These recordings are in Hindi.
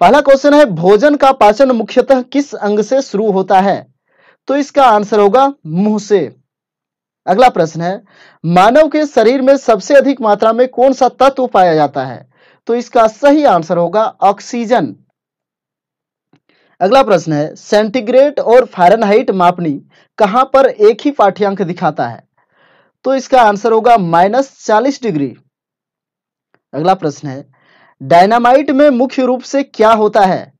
पहला क्वेश्चन है, भोजन का पाचन मुख्यतः किस अंग से शुरू होता है? तो इसका आंसर होगा मुँह से। अगला प्रश्न है, मानव के शरीर में सबसे अधिक मात्रा में कौन सा तत्व पाया जाता है? तो इसका सही आंसर होगा ऑक्सीजन। अगला प्रश्न है, सेंटीग्रेड और फारेनहाइट मापनी कहाँ पर एक ही पाठ्यांक दिखाता है? तो इसका आंसर होगा माइनस चालीस डिग्री। अगला प्रश्न है डायनामाइट में मुख्य रूप से क्या होता है?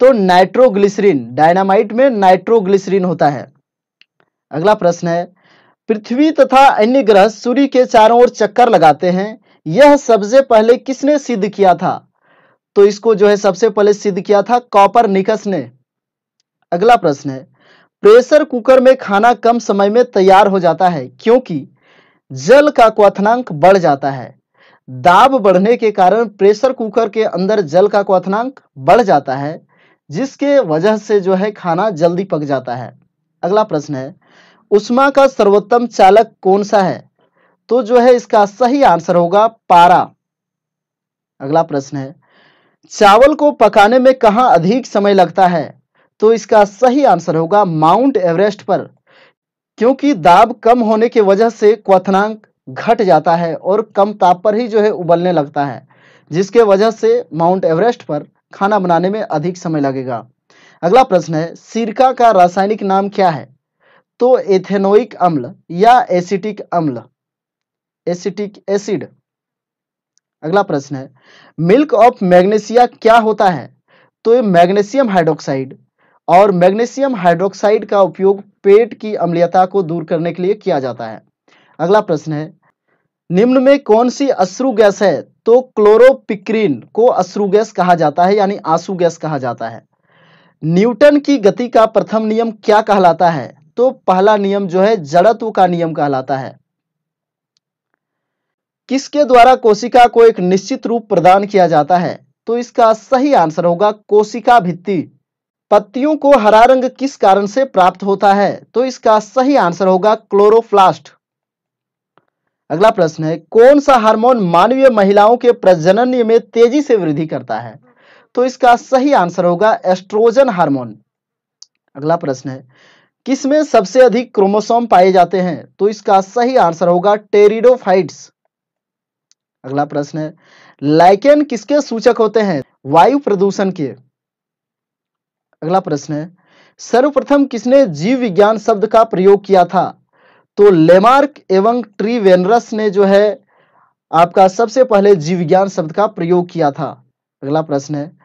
तो नाइट्रोग्लिसरीन, डायनामाइट में नाइट्रोग्लिसरीन होता है। अगला प्रश्न है, पृथ्वी तथा अन्य ग्रह सूर्य के चारों ओर चक्कर लगाते हैं, यह सबसे पहले किसने सिद्ध किया था? तो इसको जो है सबसे पहले सिद्ध किया था कॉपर निकस ने। अगला प्रश्न है, प्रेशर कुकर में खाना कम समय में तैयार हो जाता है क्योंकि जल का क्वथनांक बढ़ जाता है। दाब बढ़ने के कारण प्रेशर कुकर के अंदर जल का क्वथनांक बढ़ जाता है, जिसके वजह से जो है खाना जल्दी पक जाता है। अगला प्रश्न है, उष्मा का सर्वोत्तम चालक कौन सा है? तो जो है इसका सही आंसर होगा पारा। अगला प्रश्न है, चावल को पकाने में कहा अधिक समय लगता है? तो इसका सही आंसर होगा माउंट एवरेस्ट पर, क्योंकि दाब कम होने की वजह से क्वथनांक घट जाता है और कम ताप पर ही जो है उबलने लगता है, जिसके वजह से माउंट एवरेस्ट पर खाना बनाने में अधिक समय लगेगा। अगला प्रश्न है, सिरका का रासायनिक नाम क्या है? तो एथेनोइक अम्ल या एसिटिक अम्ल? Acetic acid. अगला प्रश्न है, मिल्क ऑफ़ मैग्नेशिया क्या होता है? तो ये मैग्नीशियम हाइड्रोक्साइड और मैग्नेशियम हाइड्रोक्साइड का उपयोग पेट की अम्लीयता को दूर करने के लिए किया जाता है। अगला प्रश्न है निम्न में कौन सी अश्रु गैस है? तो क्लोरोपिक्रीन को अश्रु गैस कहा जाता है, यानी आँसू गैस कहा जाता है। न्यूटन की गति का प्रथम नियम क्या कहलाता है? तो पहला नियम जो है, जड़त्व का नियम कहलाता है। किसके द्वारा कोशिका को एक निश्चित रूप प्रदान किया जाता है? तो इसका सही आंसर होगा, कोशिका भित्ति। पत्तियों को हरा रंग किस कारण से प्राप्त होता है? तो इसका सही आंसर होगा क्लोरोप्लास्ट अगला प्रश्न है, कौन सा हार्मोन मानवीय महिलाओं के प्रजनन में तेज़ी से वृद्धि करता है? तो इसका सही आंसर होगा एस्ट्रोजन हार्मोन। अगला प्रश्न है किसमें सबसे अधिक क्रोमोसोम पाए जाते हैं? तो इसका सही आंसर होगा टेरिडोफाइट्स। अगला प्रश्न है, लाइकेन किसके सूचक होते हैं? वायु प्रदूषण के। अगला प्रश्न है, सर्वप्रथम किसने जीव विज्ञान शब्द का प्रयोग किया था? तो लेमार्क एवं ट्रीवेनरस ने जो है, आपका सबसे पहले जीव विज्ञान शब्द का प्रयोग किया था। अगला प्रश्न है,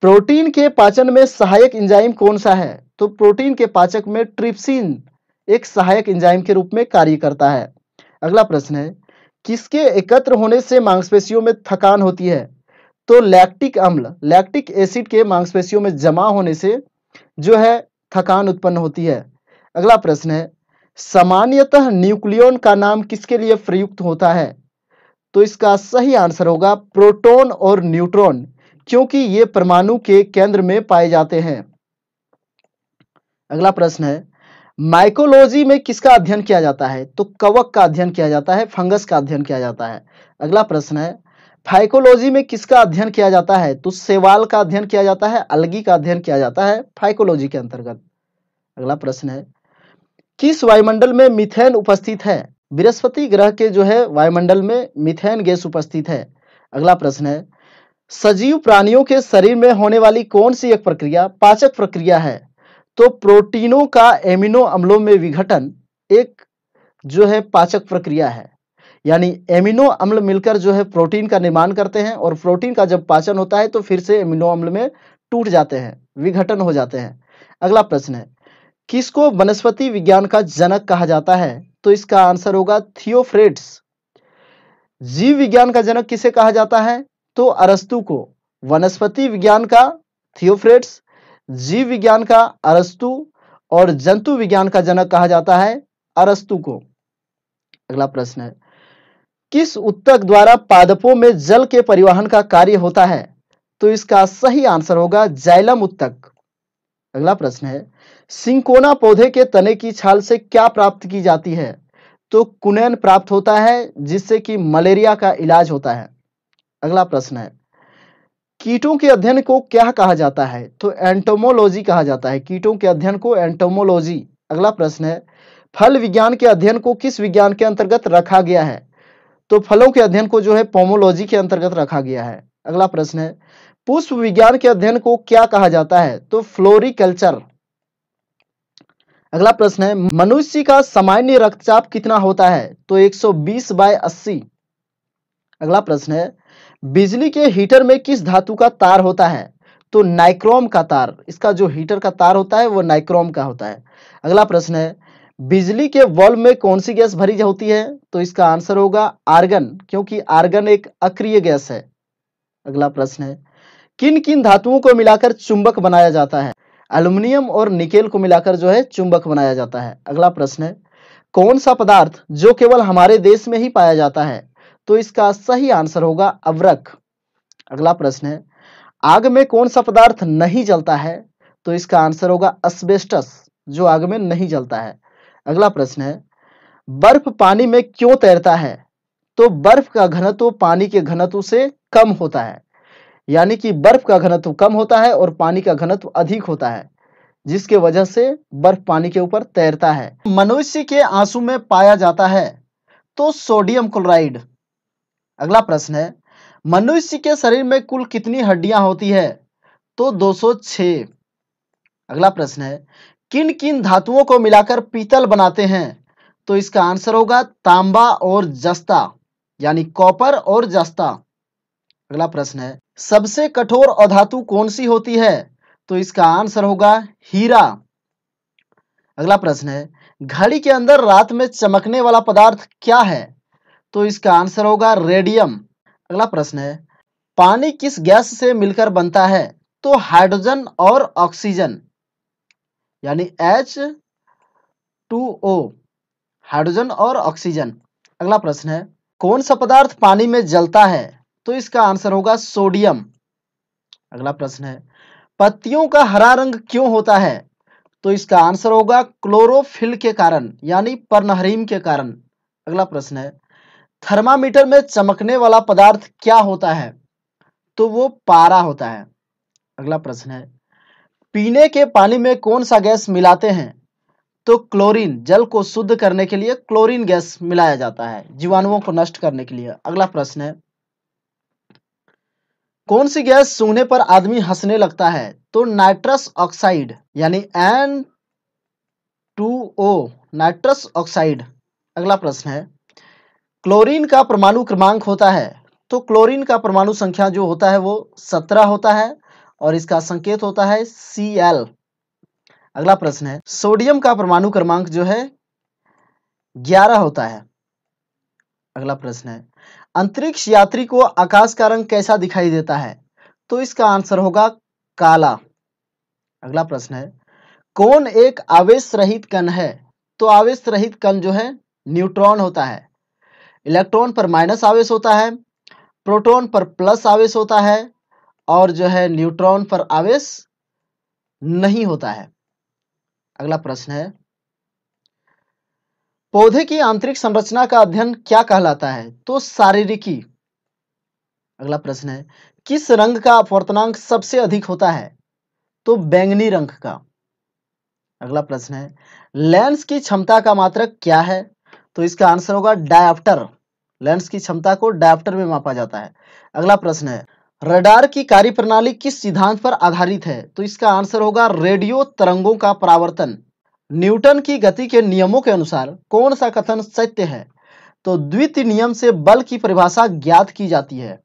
प्रोटीन के पाचन में सहायक इंजाइम कौन सा है? तो प्रोटीन के पाचक में ट्रिप्सिन एक सहायक इंजाइम के रूप में कार्य करता है। अगला प्रश्न है, किसके एकत्र होने से मांसपेशियों में थकान होती है? तो लैक्टिक अम्ल लैक्टिक एसिड के मांसपेशियों में जमा होने से जो है, थकान उत्पन्न होती है। अगला प्रश्न है सामान्यतः न्यूक्लियन का नाम किसके लिए प्रयुक्त होता है? तो इसका सही आंसर होगा प्रोटॉन और न्यूट्रॉन, क्योंकि ये परमाणु के केंद्र में पाए जाते हैं। अगला प्रश्न है माइकोलॉजी में किसका अध्ययन किया जाता है? तो कवक का अध्ययन किया जाता है, फंगस का अध्ययन किया जाता है। अगला प्रश्न है फाइकोलॉजी में किसका अध्ययन किया जाता है? तो सेवाल का अध्ययन किया जाता है, अलगी का अध्ययन किया जाता है फाइकोलॉजी के अंतर्गत। अगला प्रश्न है किस वायुमंडल में मिथेन उपस्थित है? बृहस्पति ग्रह के जो है वायुमंडल में मिथेन गैस उपस्थित है। अगला प्रश्न है, सजीव प्राणियों के शरीर में होने वाली कौन सी एक प्रक्रिया, पाचक प्रक्रिया है? तो प्रोटीनों का एमिनो अम्लों में विघटन एक जो है पाचक प्रक्रिया है। यानी एमिनो अम्ल मिलकर जो है प्रोटीन का निर्माण करते हैं और प्रोटीन का जब पाचन होता है तो फिर से एमिनो अम्ल में टूट जाते हैं, विघटन हो जाते हैं। अगला प्रश्न है किसको वनस्पति विज्ञान का जनक कहा जाता है? तो इसका आंसर होगा थियोफ्रेट्स। जीव विज्ञान का जनक किसे कहा जाता है? तो अरस्तु को। वनस्पति विज्ञान का थियोफ्रेट्स, जीव विज्ञान का अरस्तु और जंतु विज्ञान का जनक कहा जाता है अरस्तु को। अगला प्रश्न है। किस उत्तक द्वारा पादपों में जल के परिवहन का कार्य होता है? तो इसका सही आंसर होगा जैलम उत्तक। अगला प्रश्न है। सिंकोना पौधे के तने की छाल से क्या प्राप्त की जाती है? तो कुनैन प्राप्त होता है, जिससे कि मलेरिया का इलाज होता है। अगला प्रश्न है। कीटों के अध्ययन को क्या कहा जाता है? तो एंटोमोलॉजी कहा जाता है। कीटों के अध्ययन को एंटोमोलॉजी। अगला प्रश्न है। फल विज्ञान के अध्ययन को किस विज्ञान के अंतर्गत रखा गया है? तो फलों के अध्ययन को जो है पोमोलॉजी के अंतर्गत रखा गया है। अगला प्रश्न है। पुष्प विज्ञान के अध्ययन को क्या कहा जाता है? तो फ्लोरिकल्चर। अगला प्रश्न है, मनुष्य का सामान्य रक्तचाप कितना होता है? तो 120 सौ बाय 80 अगला प्रश्न है, बिजली के हीटर में किस धातु का तार होता है? तो नाइक्रोम का तार। इसका जो हीटर का तार होता है, वो नाइक्रोम का होता है। अगला प्रश्न है, बिजली के बल्ब में कौन सी गैस भरी होती है? तो इसका आंसर होगा, आर्गन, क्योंकि आर्गन एक अक्रिय गैस है। अगला प्रश्न है किन किन धातुओं को मिलाकर चुंबक बनाया जाता है? एल्यूमिनियम और निकेल को मिलाकर जो है चुंबक बनाया जाता है। अगला प्रश्न है, कौन सा पदार्थ जो केवल हमारे देश में ही पाया जाता है? तो इसका सही आंसर होगा अवरक। अगला प्रश्न है, आग में कौन सा पदार्थ नहीं जलता है? तो इसका आंसर होगा अस्बेस्टस जो आग में नहीं जलता है। अगला प्रश्न है, बर्फ़ पानी में क्यों तैरता है? तो बर्फ़ का घनत्व पानी के घनत्व से कम होता है। यानी कि बर्फ़ का घनत्व कम होता है और पानी का घनत्व अधिक होता है, जिसके वजह से बर्फ़ पानी के ऊपर तैरता है। मनुष्य के आँसू में पाया जाता है तो सोडियम क्लोराइड। अगला प्रश्न है, मनुष्य के शरीर में कुल कितनी हड्डियाँ होती है? तो 206 अगला प्रश्न है, किन किन धातुओं को मिलाकर पीतल बनाते हैं? तो इसका आंसर होगा तांबा और जस्ता, यानी कॉपर और जस्ता। अगला प्रश्न है, सबसे कठोर अधातु कौन सी होती है? तो इसका आंसर होगा हीरा। अगला प्रश्न है, घड़ी के अंदर रात में चमकने वाला पदार्थ क्या है? तो इसका आंसर होगा रेडियम। अगला प्रश्न है, पानी किस गैस से मिलकर बनता है? तो हाइड्रोजन और ऑक्सीजन, यानी एच टू ओ, हाइड्रोजन और ऑक्सीजन। अगला प्रश्न है, कौन सा पदार्थ पानी में जलता है? तो इसका आंसर होगा सोडियम। अगला प्रश्न है, पत्तियों का हरा रंग क्यों होता है? तो इसका आंसर होगा क्लोरोफिल के कारण, यानी पर्नहरीम के कारण। अगला प्रश्न है, थर्मामीटर में चमकने वाला पदार्थ क्या होता है? तो वो पारा होता है। अगला प्रश्न है, पीने के पानी में कौन सा गैस मिलाते हैं? तो क्लोरीन, जल को शुद्ध करने के लिए क्लोरीन गैस मिलाया जाता है, जीवाणुओं को नष्ट करने के लिए। अगला प्रश्न है कौन सी गैस सूंघने पर आदमी हंसने लगता है? तो नाइट्रस ऑक्साइड, यानी N two O nitrous oxide. अगला प्रश्न है। क्लोरीन का परमाणु क्रमांक होता है। तो क्लोरीन का परमाणु संख्या जो होता है वो सत्रह होता है और इसका संकेत होता है सी एल अगला प्रश्न है। सोडियम का परमाणु क्रमांक जो है ग्यारह होता है। अगला प्रश्न है। अंतरिक्ष यात्री को आकाश का रंग कैसा दिखाई देता है? तो इसका आंसर होगा काला। अगला प्रश्न है, कौन एक आवेश रहित कण है? तो आवेश रहित कण जो है, न्यूट्रॉन होता है। इलेक्ट्रॉन पर माइनस आवेश होता है, प्रोटॉन पर प्लस आवेश होता है, और जो है, न्यूट्रॉन पर आवेश नहीं होता है। अगला प्रश्न है पौधे की आंतरिक संरचना का अध्ययन क्या कहलाता है? तो शारीरिकी। अगला प्रश्न है, किस रंग का अपवर्तनांक सबसे अधिक होता है? तो बैंगनी रंग का। अगला प्रश्न है, लेंस की क्षमता का मात्रक क्या है? तो इसका आंसर होगा डायप्टर लेंस की क्षमता को डायप्टर में मापा जाता है। अगला प्रश्न है, रडार की कार्य प्रणाली किस सिद्धांत पर आधारित है? तो इसका आंसर होगा रेडियो तरंगों का परावर्तन। न्यूटन की गति के नियमों के अनुसार कौन सा कथन सत्य है? तो द्वितीय नियम से बल की परिभाषा ज्ञात की जाती है।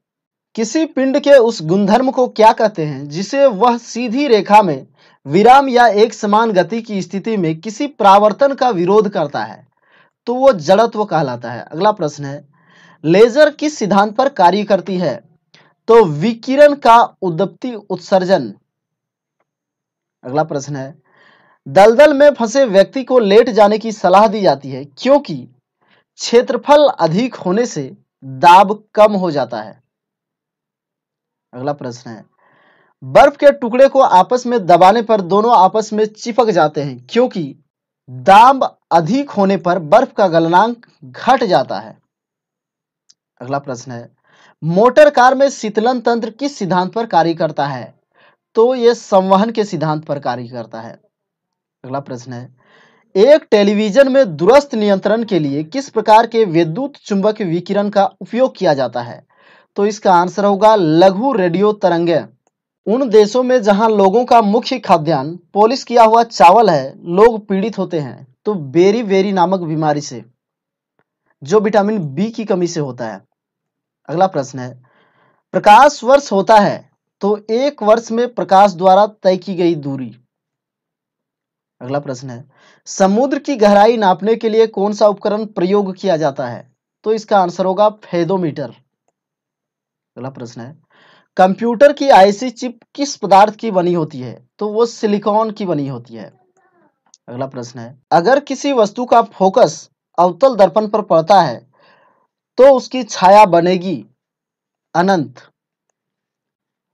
किसी पिंड के उस गुणधर्म को क्या कहते हैं, जिसे वह सीधी रेखा में विराम या एक समान गति की स्थिति में किसी प्रावर्तन का विरोध करता है तो वो जड़त्व कहलाता है। अगला प्रश्न है, लेजर किस सिद्धांत पर कार्य करती है? तो विकिरण का उद्दप्ति उत्सर्जन। अगला प्रश्न है दलदल में फंसे व्यक्ति को लेट जाने की सलाह दी जाती है, क्योंकि क्षेत्रफल अधिक होने से दाब कम हो जाता है। अगला प्रश्न है। बर्फ़ के टुकड़े को आपस में दबाने पर दोनों आपस में चिपक जाते हैं, क्योंकि दाब अधिक होने पर बर्फ़ का गलनांक घट जाता है। अगला प्रश्न है, मोटर कार में शीतलन तंत्र किस सिद्धांत पर कार्य करता है? तो यह संवहन के सिद्धांत पर कार्य करता है। अगला प्रश्न है, एक टेलीविज़न में दूरस्थ नियंत्रण के लिए किस प्रकार के विद्युत चुंबक विकिरण का उपयोग किया जाता है? तो इसका आंसर होगा लघु रेडियो तरंगे। उन देशों में जहाँ लोगों का मुख्य खाद्यान्न पॉलिश किया हुआ चावल है, लोग पीड़ित होते हैं तो बेरी बेरी नामक बीमारी से, जो विटामिन बी की कमी से होता है। अगला प्रश्न है, प्रकाश वर्ष होता है तो एक वर्ष में प्रकाश द्वारा तय की गई दूरी। अगला प्रश्न है, समुद्र की गहराई नापने के लिए कौन सा उपकरण प्रयोग किया जाता है? तो इसका आंसर होगा फेदोमीटर। अगला प्रश्न है, कंप्यूटर की आईसी चिप किस पदार्थ की बनी होती है? तो वो सिलिकॉन की बनी होती है। अगला प्रश्न है, अगर किसी वस्तु का फोकस अवतल दर्पण पर पड़ता है तो उसकी छाया बनेगी अनंत।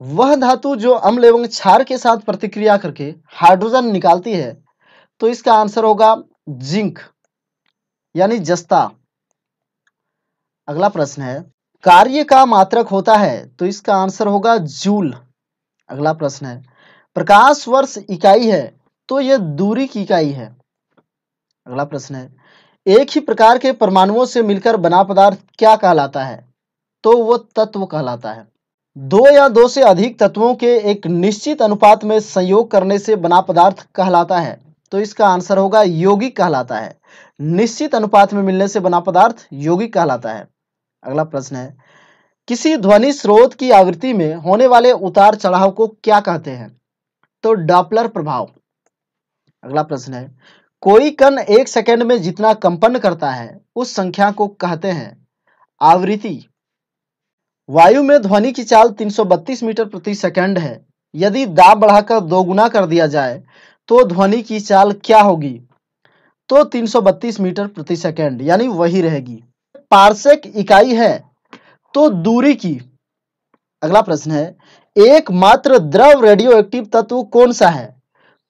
वह धातु जो अम्ल एवं क्षार के साथ प्रतिक्रिया करके हाइड्रोजन निकालती है तो इसका आंसर होगा जिंक, यानी जस्ता। अगला प्रश्न है, कार्य का मात्रक होता है तो इसका आंसर होगा जूल। अगला प्रश्न है, प्रकाश वर्ष इकाई है तो यह दूरी की इकाई है। अगला प्रश्न है, एक ही प्रकार के परमाणुओं से मिलकर बना पदार्थ क्या कहलाता है? तो वो तत्व कहलाता है। दो या दो से अधिक तत्वों के एक निश्चित अनुपात में संयोग करने से बना पदार्थ कहलाता है। तो इसका आंसर होगा यौगिक कहलाता है। निश्चित अनुपात में मिलने से बना पदार्थ यौगिक कहलाता है। अगला प्रश्न है, किसी ध्वनि स्रोत की आवृत्ति में होने वाले उतार चढ़ाव को क्या कहते हैं? तो डॉपलर प्रभाव। अगला प्रश्न है, कोई कण एक सेकंड में जितना कंपन करता है, उस संख्या को कहते हैं? आवृत्ति। वायु में ध्वनि की चाल 332 मीटर प्रति सेकंड है। यदि दाब बढ़ाकर दो गुना कर दिया जाए तो ध्वनि की चाल क्या होगी? तो 332 मीटर प्रति सेकंड, यानी वही रहेगी। पार्सेक इकाई है तो दूरी की। अगला प्रश्न है, एकमात्र द्रव रेडियो एक्टिव तत्व कौन सा है?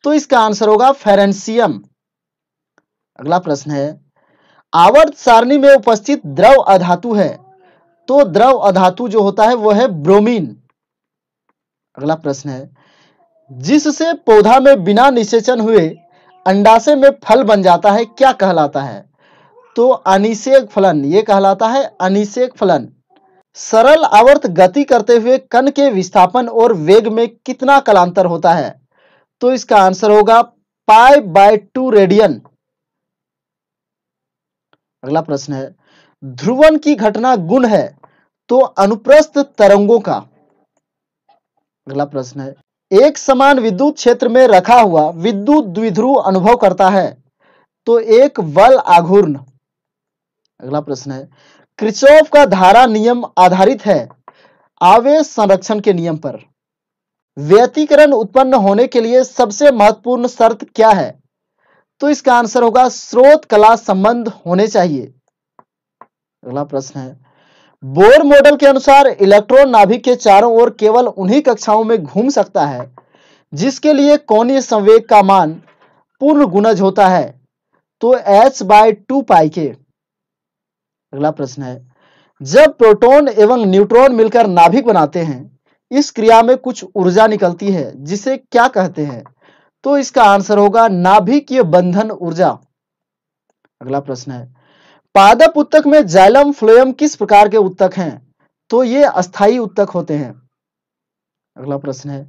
तो इसका आंसर होगा फेरेंसियम। अगला प्रश्न है, आवर्त सारणी में उपस्थित द्रव अधातु है तो द्रव अधातु जो होता है वह है ब्रोमीन। अगला प्रश्न है जिससे पौधा में बिना निषेचन हुए अंडाशय में फल बन जाता है, क्या कहलाता है? तो अनिषेक फलन, ये कहलाता है अनिषेक फलन। सरल आवर्त गति करते हुए कण के विस्थापन और वेग में कितना कलांतर होता है? तो इसका आंसर होगा पाई बाय टू रेडियन। अगला प्रश्न है, ध्रुवन की घटना गुण है तो अनुप्रस्थ तरंगों का। अगला प्रश्न है एक समान विद्युत क्षेत्र में रखा हुआ विद्युत द्विध्रुव अनुभव करता है। तो एक बल आघूर्ण। अगला प्रश्न है, क्रिचॉफ का धारा नियम आधारित है आवेश संरक्षण के नियम पर। व्यतीकरण उत्पन्न होने के लिए सबसे महत्वपूर्ण शर्त क्या है? तो इसका आंसर होगा, स्रोत कला संबंध होने चाहिए। अगला प्रश्न है बोर मॉडल के अनुसार इलेक्ट्रॉन नाभिक के चारों ओर केवल उन्हीं कक्षाओं में घूम सकता है, जिसके लिए कोणीय संवेग का मान पूर्ण गुणज होता है तो h बाय टू पाई के अगला प्रश्न है, जब प्रोटॉन एवं न्यूट्रॉन मिलकर नाभिक बनाते हैं, इस क्रिया में कुछ ऊर्जा निकलती है, जिसे क्या कहते हैं? तो इसका आंसर होगा नाभिकीय बंधन ऊर्जा। अगला प्रश्न है पादप उत्तक में जाइलम फ्लोएम किस प्रकार के उत्तक हैं? तो ये अस्थाई उत्तक होते हैं। अगला प्रश्न है,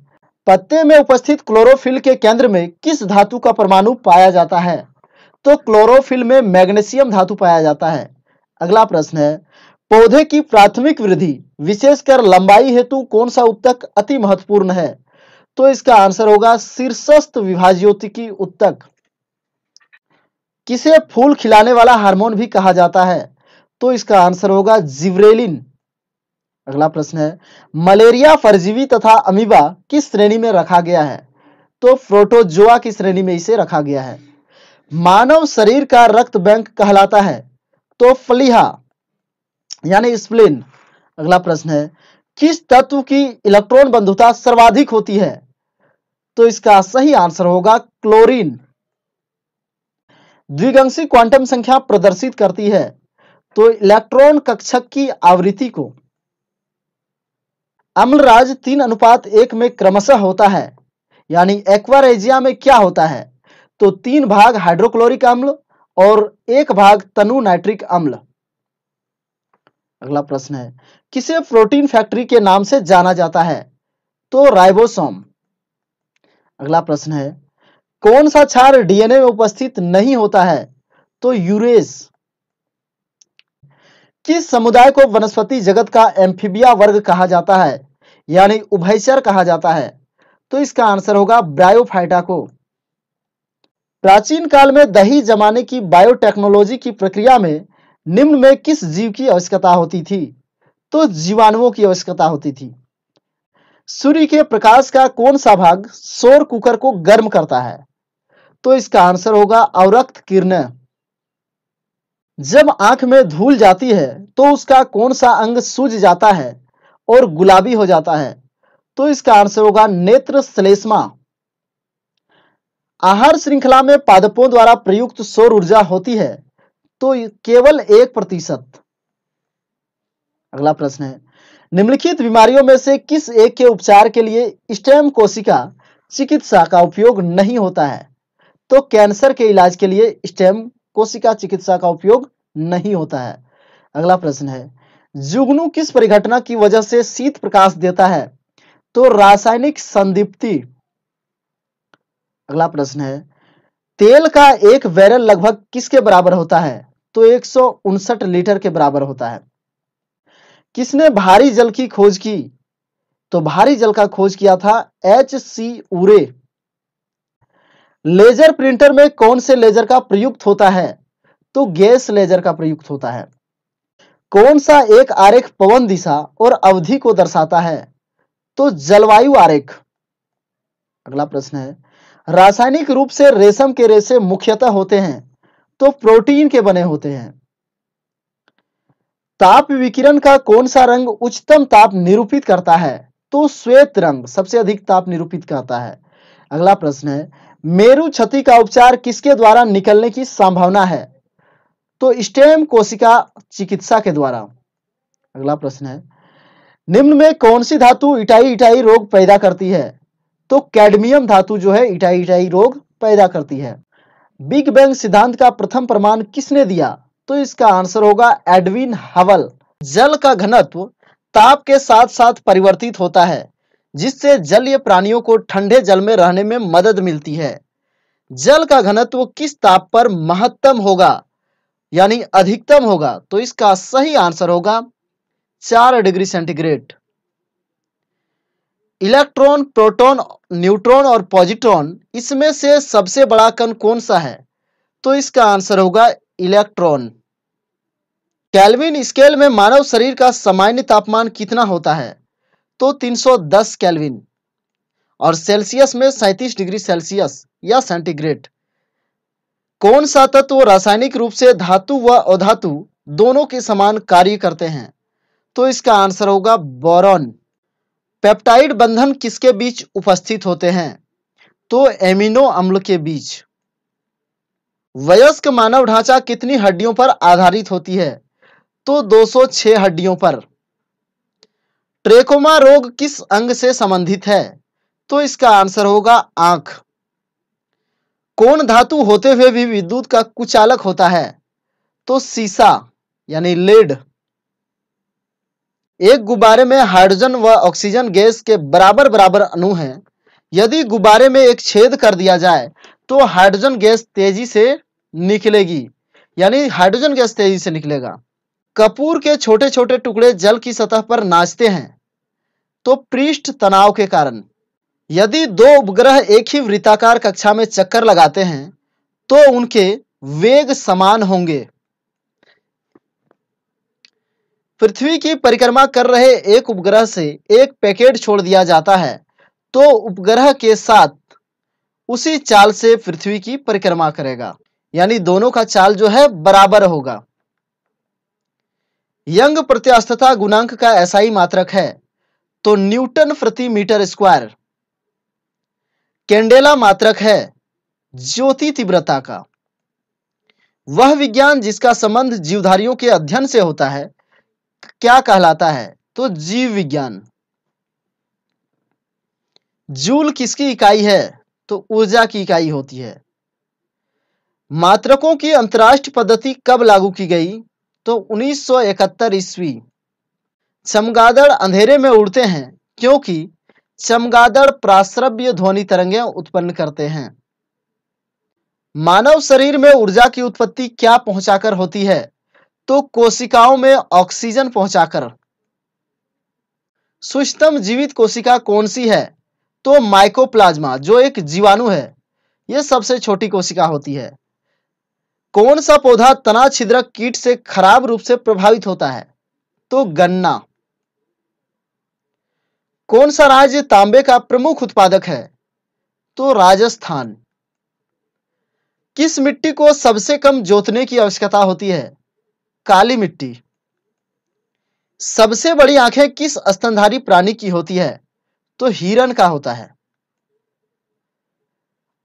पत्ते में उपस्थित क्लोरोफिल के केंद्र में किस धातु का परमाणु पाया जाता है? तो क्लोरोफिल में मैग्नीशियम धातु पाया जाता है। अगला प्रश्न है, पौधे की प्राथमिक वृद्धि विशेषकर लंबाई हेतु कौन सा उत्तक अति महत्वपूर्ण है? तो इसका आंसर होगा शीर्षस्थ विभाज्योतिकी उत्तक। किसे फूल खिलाने वाला हार्मोन भी कहा जाता है? तो इसका आंसर होगा जिब्रेलिन। अगला प्रश्न है, मलेरिया परजीवी तथा अमीबा किस श्रेणी में रखा गया है? तो प्रोटोजोआ की श्रेणी में इसे रखा गया है। मानव शरीर का रक्त बैंक कहलाता है। तो फलीहा, यानी स्प्लिन। अगला प्रश्न है, किस तत्व की इलेक्ट्रॉन बंधुता सर्वाधिक होती है? तो इसका सही आंसर होगा क्लोरीन। द्विगंशी क्वांटम संख्या प्रदर्शित करती है तो इलेक्ट्रॉन कक्षक की आवृत्ति को। अम्लराज तीन अनुपात एक में क्रमशः होता है, यानी एक्वारेजिया में क्या होता है? तो तीन भाग हाइड्रोक्लोरिक अम्ल और एक भाग तनु नाइट्रिक अम्ल। अगला प्रश्न है, किसे प्रोटीन फैक्ट्री के नाम से जाना जाता है? तो राइबोसोम। अगला प्रश्न है कौन सा क्षार डीएनए में उपस्थित नहीं होता है? तो यूरेस किस समुदाय को वनस्पति जगत का एम्फीबिया वर्ग कहा जाता है? यानी उभयचर कहा जाता है। तो इसका आंसर होगा ब्रायोफाइटा को। प्राचीन काल में दही जमाने की बायोटेक्नोलॉजी की प्रक्रिया में निम्न में किस जीव की आवश्यकता होती थी? तो जीवाणुओं की आवश्यकता होती थी। सूर्य के प्रकाश का कौन सा भाग सौर कुकर को गर्म करता है? तो इसका आंसर होगा अवरक्त किरण। जब आँख में धूल जाती है तो उसका कौन सा अंग सूज जाता है और गुलाबी हो जाता है? तो इसका आंसर होगा नेत्र श्लेष्मा। आहार श्रृंखला में पादपों द्वारा प्रयुक्त सौर ऊर्जा होती है तो केवल एक प्रतिशत। अगला प्रश्न है, निम्नलिखित बीमारियों में से किस एक के उपचार के लिए स्टेम कोशिका चिकित्सा का उपयोग नहीं होता है? तो कैंसर के इलाज के लिए स्टेम कोशिका चिकित्सा का उपयोग नहीं होता है। अगला प्रश्न है, जुगनू किस परिघटना की वजह से शीत प्रकाश देता है? तो रासायनिक संदीप्ति। अगला प्रश्न है, तेल का एक बैरल लगभग किसके बराबर होता है? तो एक सौ उनसठ लीटर के बराबर होता है। किसने भारी जल की खोज की? तो भारी जल का खोज किया था एच सी उरे। लेजर प्रिंटर में कौन से लेजर का प्रयुक्त होता है? तो गैस लेजर का प्रयुक्त होता है। कौन सा एक आरेख पवन दिशा और अवधि को दर्शाता है? तो जलवायु आरेख। अगला प्रश्न है। रासायनिक रूप से रेशम के रेशे मुख्यतः होते हैं तो प्रोटीन के बने होते हैं। ताप विकिरण का कौन सा रंग उच्चतम ताप निरूपित करता है? तो श्वेत रंग, सबसे अधिक ताप निरूपित करता है। अगला प्रश्न है। मेरु क्षति का उपचार किसके द्वारा निकलने की संभावना है? तो स्टेम कोशिका चिकित्सा के द्वारा। अगला प्रश्न है। निम्न में कौन सी धातु इटाई इटाई रोग पैदा करती है? तो कैडमियम धातु जो है, इटाई इटाई रोग पैदा करती है। बिग बैंग सिद्धांत का प्रथम प्रमाण किसने दिया? तो इसका आंसर होगा एडविन हवल। जल का घनत्व ताप के साथ साथ परिवर्तित होता है। जिससे जलीय प्राणियों को ठंडे जल में रहने में मदद मिलती है। जल का घनत्व किस ताप पर महत्तम होगा, यानी अधिकतम होगा तो इसका सही आंसर होगा चार degree centigrade. Electron, proton, neutron और पॉजिट्रॉन, इसमें से सबसे बड़ा कण कौन सा है? तो इसका आंसर होगा इलेक्ट्रॉन। कैल्विन स्केल में मानव शरीर का सामान्य तापमान कितना होता है? तो 310 कैल्विन और सेल्सियस में 37 डिग्री सेल्सियस या सेंटीग्रेड। कौन सा तत्व रासायनिक रूप से धातु व अधातु दोनों के समान कार्य करते हैं? तो इसका आंसर होगा बोरॉन। पेप्टाइड बंधन किसके बीच उपस्थित होते हैं? तो एमिनो अम्ल के बीच। वयस्क मानव ढांचा कितनी हड्डियों पर आधारित होती है? तो 206 हड्डियों पर। ट्रेकोमा रोग किस अंग से संबंधित है? तो इसका आंसर होगा आँख। कौन धातु होते हुए भी विद्युत का कुचालक होता है तो सीसा, यानी लेड। एक गुब्बारे में हाइड्रोजन व ऑक्सीजन गैस के बराबर बराबर अणु हैं। यदि गुब्बारे में एक छेद कर दिया जाए तो हाइड्रोजन गैस तेज़ी से निकलेगी, यानी हाइड्रोजन गैस तेज़ी से निकलेगा। कपूर के छोटे छोटे टुकड़े जल की सतह पर नाचते हैं। तो पृष्ठ तनाव के कारण, यदि दो उपग्रह एक ही वृत्ताकार कक्षा में चक्कर लगाते हैं तो उनके वेग समान होंगे। पृथ्वी की परिक्रमा कर रहे एक उपग्रह से एक पैकेट छोड़ दिया जाता है तो उपग्रह के साथ उसी चाल से पृथ्वी की परिक्रमा करेगा। यानी दोनों का चाल जो है बराबर होगा। यंग प्रत्यास्थता गुणांक का ऐसा ही मात्रक है। तो न्यूटन प्रति मीटर स्क्वायर। कैंडेला मात्रक है ज्योति तीव्रता का। वह विज्ञान जिसका संबंध जीवधारियों के अध्ययन से होता है, क्या कहलाता है? तो जीव विज्ञान। जूल किसकी इकाई है? तो ऊर्जा की इकाई होती है। मात्रकों की अंतरराष्ट्रीय पद्धति कब लागू की गई? तो 1971 ईस्वी चमगादड़ अंधेरे में उड़ते हैं, क्योंकि चमगादड़ प्राश्रव्य ध्वनि तरंगें उत्पन्न करते हैं। मानव शरीर में ऊर्जा की उत्पत्ति क्या पहुंचाकर होती है? तो कोशिकाओं में ऑक्सीजन पहुंचाकर। सुस्तम जीवित कोशिका कौन सी है? तो माइकोप्लाज्मा, जो एक जीवाणु है। यह सबसे छोटी कोशिका होती है। कौन सा पौधा तना छिद्रक कीट से खराब रूप से प्रभावित होता है? तो गन्ना। कौन सा राज्य तांबे का प्रमुख उत्पादक है? तो राजस्थान। किस मिट्टी को सबसे कम जोतने की आवश्यकता होती है? काली मिट्टी। सबसे बड़ी आँखें किस स्तनधारी प्राणी की होती है? तो हिरण का होता है।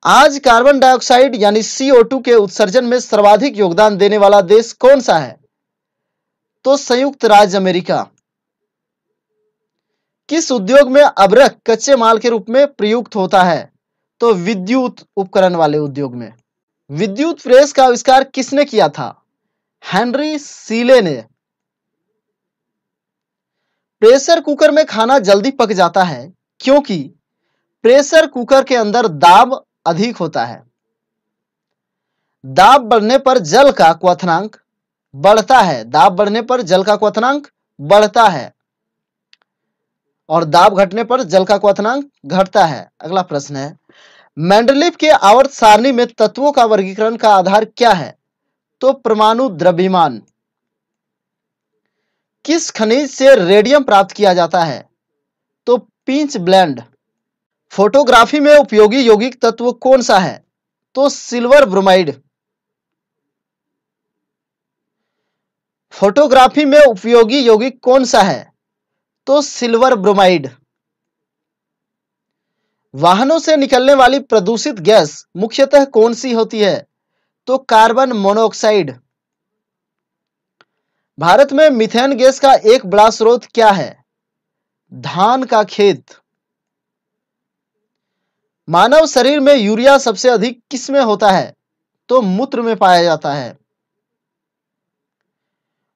आज कार्बन डाइऑक्साइड यानी CO2 के उत्सर्जन में सर्वाधिक योगदान देने वाला देश कौन सा है? तो संयुक्त राज्य अमेरिका। किस उद्योग में अब्रक कच्चे माल के रूप में प्रयुक्त होता है? तो विद्युत उपकरण वाले उद्योग में। विद्युत प्रेस का आविष्कार किसने किया था? हेनरी सीले ने। प्रेशर कुकर में खाना जल्दी पक जाता है, क्योंकि प्रेशर कुकर के अंदर दाब अधिक होता है। दाब बढ़ने पर जल का क्वथनांक बढ़ता है। दाब बढ़ने पर जल का क्वथनांक बढ़ता है। और दाब घटने पर जल का क्वथनांक घटता है। अगला प्रश्न है मैंडलिप के आवर्त सारणी में तत्वों का वर्गीकरण का आधार क्या है? तो परमाणु द्रव्यमान। किस खनिज से रेडियम प्राप्त किया जाता है? तो पिंच ब्लेंड। फोटोग्राफी में उपयोगी यौगिक तत्व कौन सा है? तो सिल्वर ब्रोमाइड। फोटोग्राफी में उपयोगी यौगिक कौन सा है? तो सिल्वर ब्रोमाइड। वाहनों से निकलने वाली प्रदूषित गैस मुख्यतः कौन सी होती है? तो कार्बन मोनोऑक्साइड। भारत में मिथेन गैस का एक बड़ा स्रोत क्या है? धान का खेत। मानव शरीर में यूरिया सबसे अधिक किसमें होता है? तो मूत्र में पाया जाता है।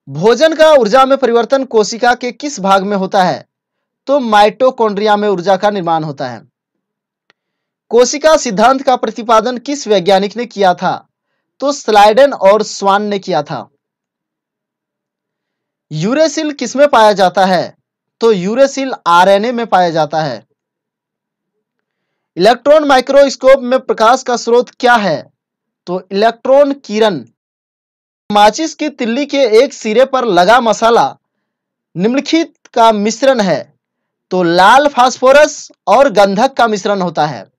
भोजन का ऊर्जा में परिवर्तन कोशिका के किस भाग में होता है? तो माइटोकॉन्ड्रिया में ऊर्जा का निर्माण होता है। कोशिका सिद्धांत का प्रतिपादन किस वैज्ञानिक ने किया था? तो स्लाइडन और स्वान ने किया था। यूरेसिल किसमें पाया जाता है? तो यूरेसिल आरएनए में पाया जाता है। इलेक्ट्रॉन माइक्रोस्कोप में प्रकाश का स्रोत क्या है? तो इलेक्ट्रॉन किरण। माचिस की तिल्ली के एक सिरे पर लगा मसाला। निम्नलिखित का मिश्रण है। तो लाल फास्फोरस और गंधक का मिश्रण होता है।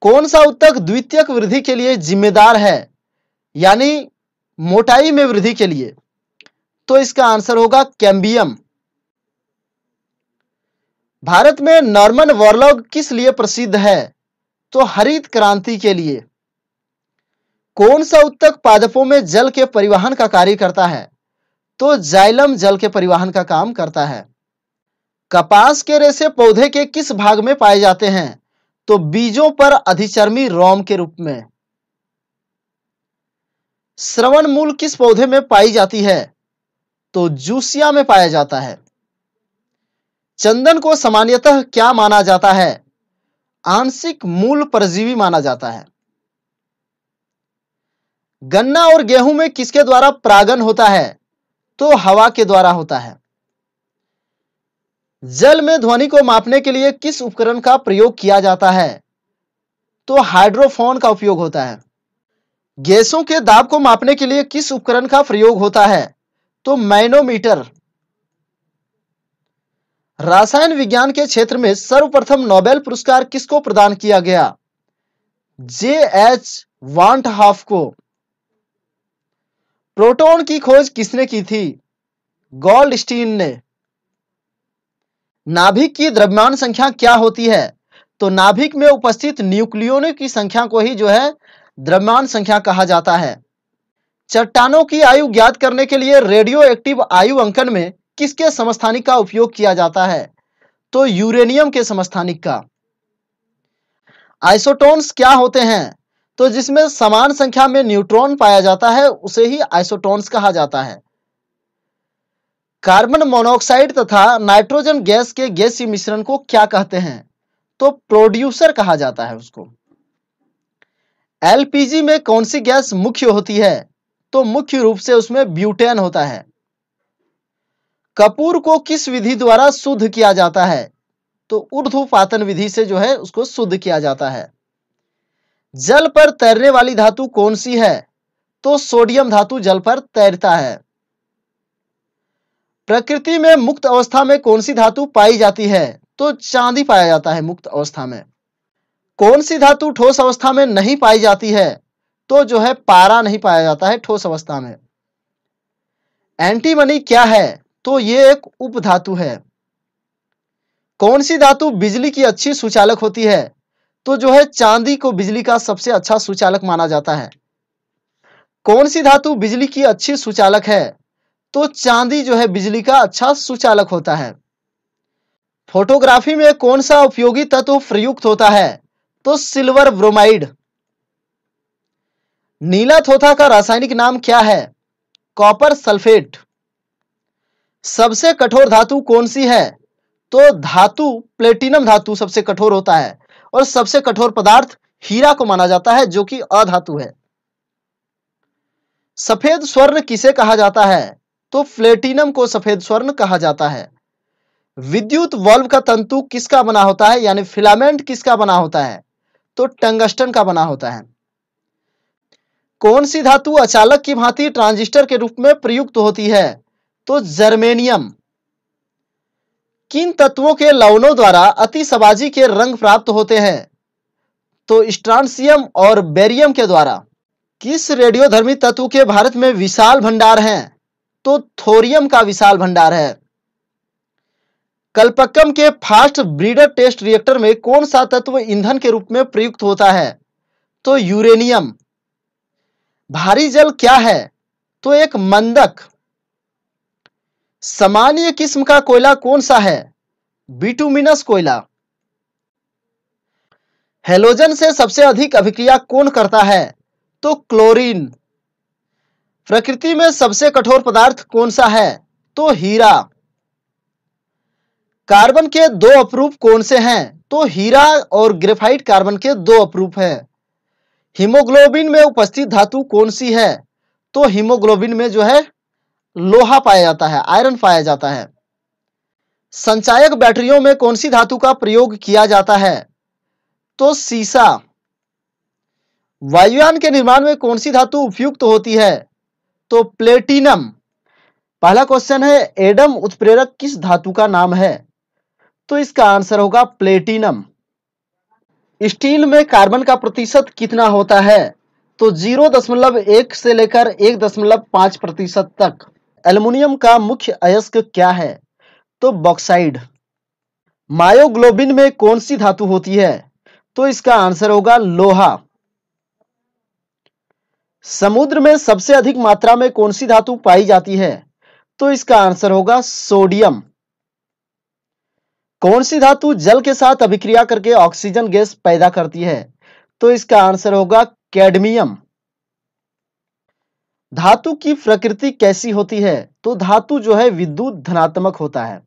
कौन सा उत्तक द्वितीयक वृद्धि के लिए जिम्मेदार है? यानी मोटाई में वृद्धि के लिए। तो इसका आंसर होगा कैम्बियम। भारत में नॉर्मन वॉरलॉग किस लिए प्रसिद्ध है? तो हरित क्रांति के लिए। कौन सा उत्तक पादपों में जल के परिवहन का कार्य करता है? तो जाइलम जल के परिवहन का काम करता है। कपास के रेसे पौधे के किस भाग में पाए जाते हैं? तो बीजों पर अधिचर्मी रोम के रूप में। श्रवण मूल किस पौधे में पाई जाती है? तो जूसिया में पाया जाता है। चंदन को सामान्यतः क्या माना जाता है? आंशिक मूल परजीवी माना जाता है। गन्ना और गेहूँ में किसके द्वारा प्रागन होता है? तो हवा के द्वारा होता है। जल में ध्वनि को मापने के लिए किस उपकरण का प्रयोग किया जाता है? तो हाइड्रोफोन का उपयोग होता है। गैसों के दाब को मापने के लिए किस उपकरण का प्रयोग होता है? तो मैनोमीटर। रसायन विज्ञान के क्षेत्र में सर्वप्रथम नोबेल पुरस्कार किसको प्रदान किया गया? J H van 't Hoff को। प्रोटॉन की खोज किसने की थी? गोल्ड स्टीन ने। नाभिक की द्रव्यमान संख्या क्या होती है? तो नाभिक में उपस्थित न्यूक्लियोनों की संख्या को ही जो है द्रव्यमान संख्या कहा जाता है। चट्टानों की आयु ज्ञात करने के लिए रेडियो एक्टिव आयु अंकन में किसके समस्थानिक का उपयोग किया जाता है? तो यूरेनियम के समस्थानिक का। आइसोटोन्स क्या होते हैं? तो जिसमें समान संख्या में न्यूट्रॉन पाया जाता है, उसे ही आइसोटोन्स कहा जाता है। कार्बन मोनोऑक्साइड तथा नाइट्रोजन गैस के गैसीय मिश्रण को क्या कहते हैं? तो प्रोड्यूसर कहा जाता है उसको। एलपीजी में कौन सी गैस मुख्य होती है? तो मुख्य रूप से उसमें ब्यूटेन होता है। कपूर को किस विधि द्वारा शुद्ध किया जाता है? तो ऊर्ध्वपातन विधि से जो है, उसको शुद्ध किया जाता है। जल पर तैरने वाली धातु कौन सी है? तो सोडियम धातु जल पर तैरता है। प्रकृति में मुक्त अवस्था में कौन सी धातु पाई जाती है? तो चांदी पाया जाता है मुक्त अवस्था में। कौन सी धातु ठोस अवस्था में नहीं पाई जाती है? तो जो है, पारा नहीं पाया जाता है ठोस अवस्था में। एंटीमनी क्या है? तो ये एक उप धातु है। कौन सी धातु बिजली की अच्छी सुचालक होती है? तो जो है चांदी को बिजली का सबसे अच्छा सुचालक माना जाता है। कौन सी धातु बिजली की अच्छी सुचालक है? तो चांदी जो है बिजली का अच्छा सुचालक होता है। फोटोग्राफी में कौन सा उपयोगी तत्व प्रयुक्त होता है? तो सिल्वर ब्रोमाइड। नीला थोथा का रासायनिक नाम क्या है? Copper sulphate. सबसे कठोर धातु कौन सी है? तो धातु प्लेटिनम धातु सबसे कठोर होता है और सबसे कठोर पदार्थ हीरा को माना जाता है, जो कि अधातु है। सफ़ेद स्वर्ण किसे कहा जाता है? तो प्लेटिनम को सफ़ेद स्वर्ण कहा जाता है। विद्युत वॉल्व का तंतु किसका बना होता है? यानी फिलामेंट किसका बना होता है? तो टंगस्टन का बना होता है। कौन सी धातु अचालक की भांति ट्रांजिस्टर के रूप में प्रयुक्त होती है? तो जर्मेनियम। किन तत्वों के लवणों द्वारा अतिसबाजी के रंग प्राप्त होते हैं? तो स्ट्रांसियम और बेरियम के द्वारा। किस रेडियोधर्मी तत्व के भारत में विशाल भंडार हैं? तो थोरियम का विशाल भंडार है। कल्पक्कम के फास्ट ब्रीडर टेस्ट रिएक्टर में कौन सा तत्व ईंधन के रूप में प्रयुक्त होता है? तो यूरेनियम। भारी जल क्या है? तो एक मंदक। सामान्य किस्म का कोयला कौन सा है? बिटुमिनस कोयला। हेलोजन से सबसे अधिक अभिक्रिया कौन करता है? तो क्लोरीन। प्रकृति में सबसे कठोर पदार्थ कौन सा है? तो हीरा। कार्बन के दो अप्रूप कौन से हैं? तो हीरा और ग्रेफाइट कार्बन के दो अप्रूप है। हीमोग्लोबिन में उपस्थित धातु कौन सी है? तो हीमोग्लोबिन में जो है लोहा पाया जाता है आयरन पाया जाता है। संचायक बैटरियों में कौन सी धातु का प्रयोग किया जाता है? तो सीसा। वायुयान के निर्माण में कौन सी धातु उपयुक्त होती है? तो प्लेटिनम पहला क्वेश्चन है, एडम उत्प्रेरक किस धातु का नाम है? तो इसका आंसर होगा प्लेटिनम स्टील में कार्बन का प्रतिशत कितना होता है? तो ज़ीरो दशमलव एक से लेकर एक दशमलव पाँच प्रतिशत तक। एल्युमिनियम का मुख्य अयस्क क्या है? तो बॉक्साइड। मायोग्लोबिन में कौन सी धातु होती है? तो इसका आंसर होगा लोहा। समुद्र में सबसे अधिक मात्रा में कौन सी धातु पाई जाती है? तो इसका आंसर होगा सोडियम। कौन सी धातु जल के साथ अभिक्रिया करके ऑक्सीजन गैस पैदा करती है? तो इसका आंसर होगा कैडमियम। धातु की प्रकृति कैसी होती है? तो धातु जो है विद्युत धनात्मक होता है।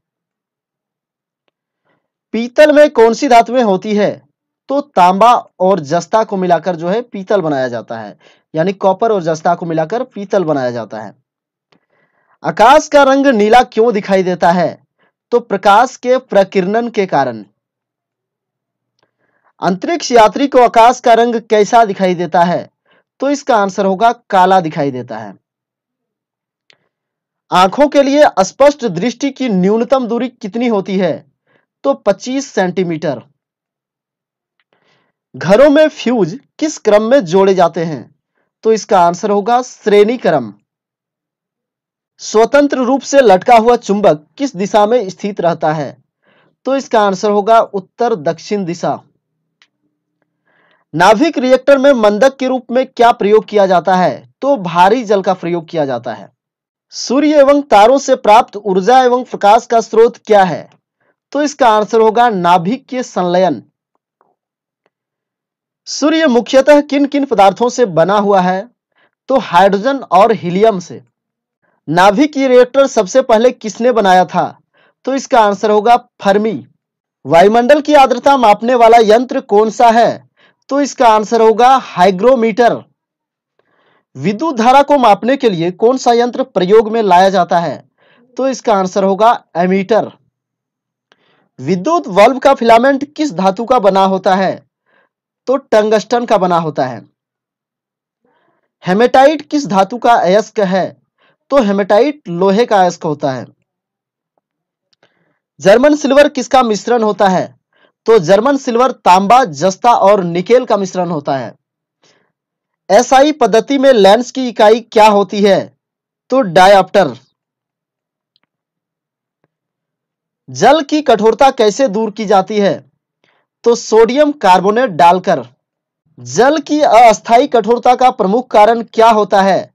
पीतल में कौन सी धातुएँ होती है? तो तांबा और जस्ता को मिलाकर जो है पीतल बनाया जाता है। यानी कॉपर और जस्ता को मिलाकर पीतल बनाया जाता है। आकाश का रंग नीला क्यों दिखाई देता है? तो प्रकाश के प्रकीर्णन के कारण। अंतरिक्ष यात्री को आकाश का रंग कैसा दिखाई देता है? तो इसका आंसर होगा काला दिखाई देता है। आँखों के लिए स्पष्ट दृष्टि की न्यूनतम दूरी कितनी होती है? तो 25 सेंटीमीटर। घरों में फ्यूज किस क्रम में जोड़े जाते हैं? तो इसका आंसर होगा श्रेणी क्रम स्वतंत्र रूप से लटका हुआ चुंबक किस दिशा में स्थित रहता है? तो इसका आंसर होगा उत्तर दक्षिण दिशा। नाभिक रिएक्टर में मंदक के रूप में क्या प्रयोग किया जाता है? तो भारी जल का प्रयोग किया जाता है। सूर्य एवं तारों से प्राप्त ऊर्जा एवं प्रकाश का स्रोत क्या है? तो इसका आंसर होगा नाभिक के संलयन। सूर्य मुख्यतः किन किन पदार्थों से बना हुआ है? तो हाइड्रोजन और हीलियम से। नाभिक की रिएक्टर सबसे पहले किसने बनाया था? तो इसका आंसर होगा फर्मी। वायुमंडल की आर्द्रता मापने वाला यंत्र कौन सा है? तो इसका आंसर होगा हाइग्रोमीटर। विद्युत धारा को मापने के लिए कौन सा यंत्र प्रयोग में लाया जाता है? तो इसका आंसर होगा एमीटर। विद्युत बल्ब का फिलामेंट किस धातु का बना होता है? तो टंगस्टन का बना होता है। हेमेटाइट किस धातु का अयस्क है? तो हेमेटाइट लोहे का अयस्क होता है। जर्मन सिल्वर किसका मिश्रण होता है? तो जर्मन सिल्वर, तांबा, जस्ता और निकेल का मिश्रण होता है। एसआई पद्धति में लेंस की इकाई क्या होती है? तो डायप्टर। जल की कठोरता कैसे दूर की जाती है? तो सोडियम कार्बोनेट डालकर। जल की अस्थायी कठोरता का प्रमुख कारण क्या होता है?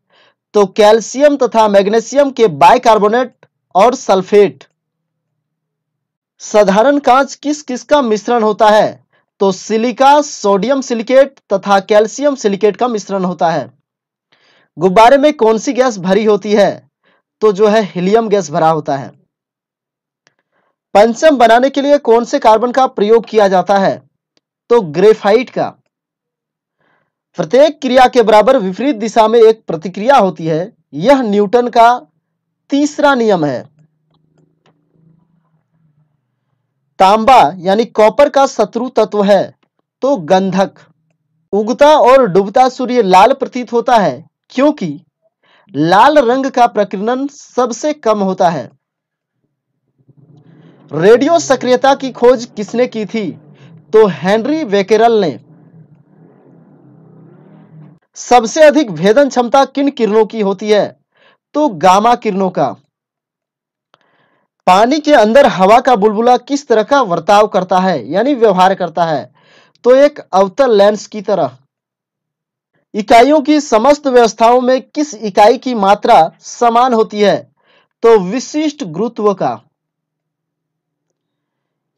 तो कैल्शियम तथा मैग्नीशियम के बाइकार्बोनेट और सल्फेट। साधारण कांच किस किस का मिश्रण होता है? तो सिलिका, सोडियम सिलिकेट तथा कैल्शियम सिलिकेट का मिश्रण होता है। गुब्बारे में कौन सी गैस भरी होती है? तो जो है हीलियम गैस भरा होता है। पंचम बनाने के लिए कौन से कार्बन का प्रयोग किया जाता है? तो ग्रेफाइट का। प्रत्येक क्रिया के बराबर विपरीत दिशा में एक प्रतिक्रिया होती है। यह न्यूटन का तीसरा नियम है। तांबा यानी कॉपर का शत्रु तत्व है तो गंधक। उगता और डूबता सूर्य लाल प्रतीत होता है, क्योंकि लाल रंग का प्रकीर्णन सबसे कम होता है। रेडियो सक्रियता की खोज किसने की थी? तो हेनरी वेकेरल ने। सबसे अधिक भेदन क्षमता किन किरणों की होती है? तो गामा किरणों का। पानी के अंदर हवा का बुलबुला किस तरह का वर्ताव करता है, यानी व्यवहार करता है? तो एक अवतल लेंस की तरह। इकाइयों की समस्त व्यवस्थाओं में किस इकाई की मात्रा समान होती है? तो विशिष्ट गुरुत्व का।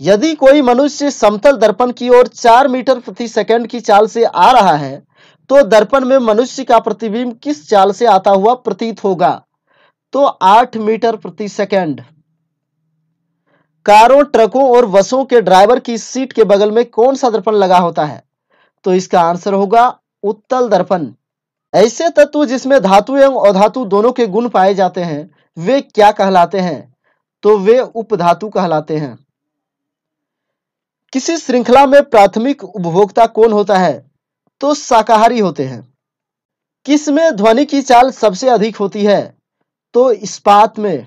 यदि कोई मनुष्य समतल दर्पण की ओर चार मीटर प्रति सेकंड की चाल से आ रहा है तो दर्पण में मनुष्य का प्रतिबिंब किस चाल से आता हुआ प्रतीत होगा? तो आठ मीटर प्रति सेकंड। कारों, ट्रकों और बसों के ड्राइवर की सीट के बगल में कौन सा दर्पण लगा होता है? तो इसका आंसर होगा उत्तल दर्पण। ऐसे तत्व जिसमें धातु एवं अधातु दोनों के गुण पाए जाते हैं, वे क्या कहलाते हैं? तो वे उपधातु कहलाते हैं। किसी श्रृंखला में प्राथमिक उपभोक्ता कौन होता है? तो शाकाहारी होते हैं। किसमें ध्वनि की चाल सबसे अधिक होती है? तो इस्पात में।